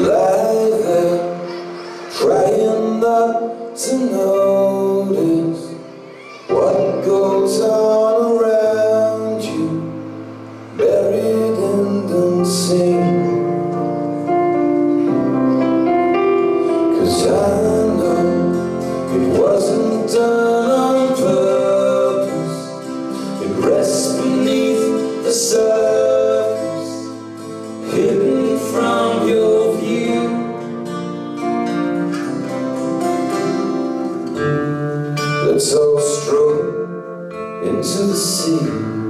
Lie there, trying not to notice Cause I know it wasn't done on purpose. It rests beneath the surface Hidden from your view. Let's all stroll into the sea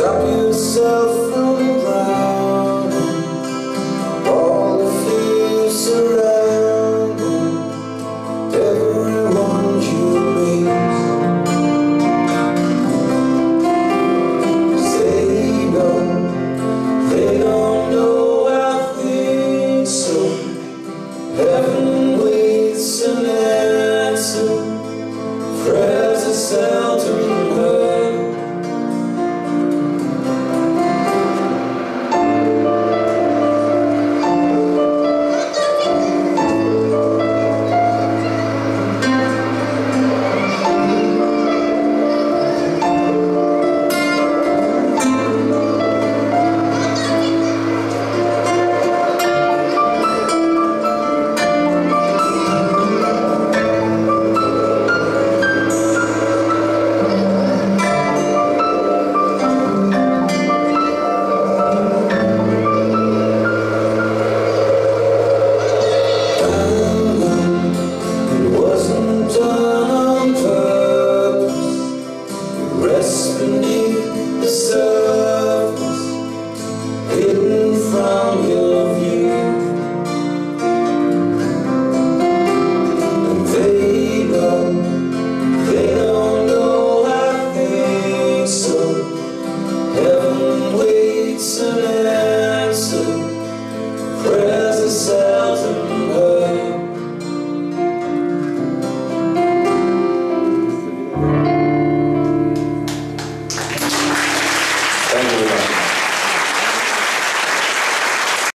Stop yourself